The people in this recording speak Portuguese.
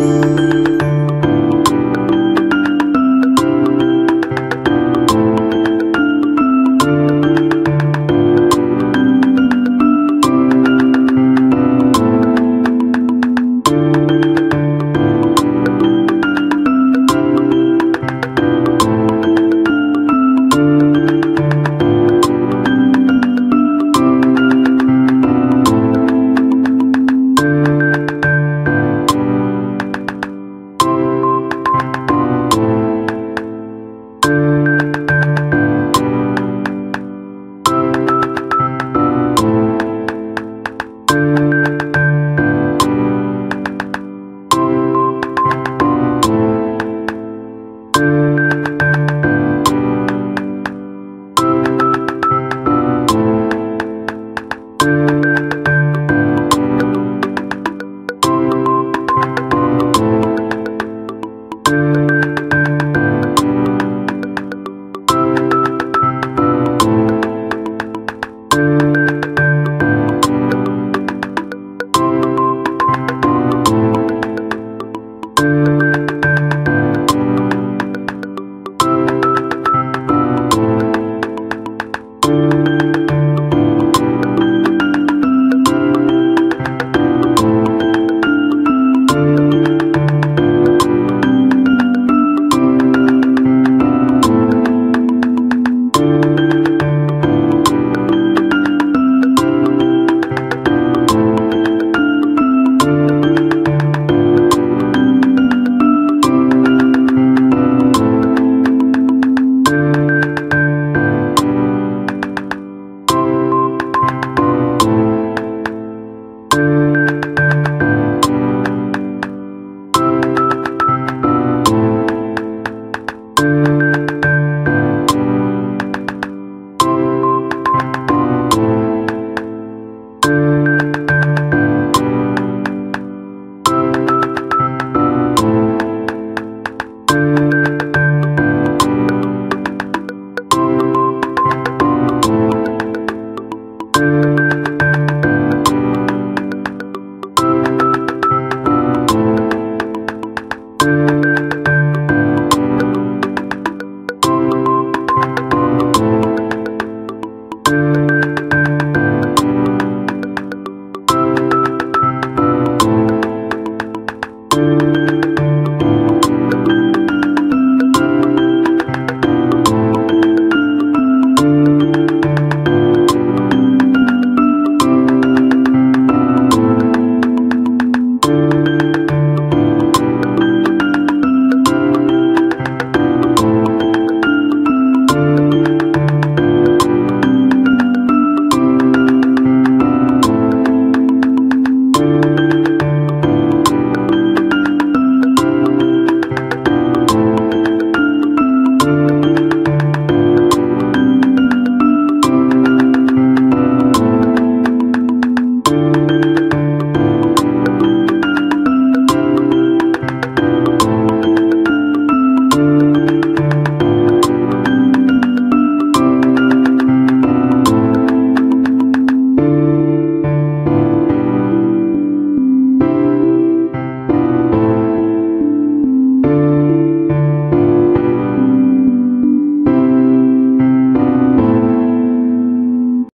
Música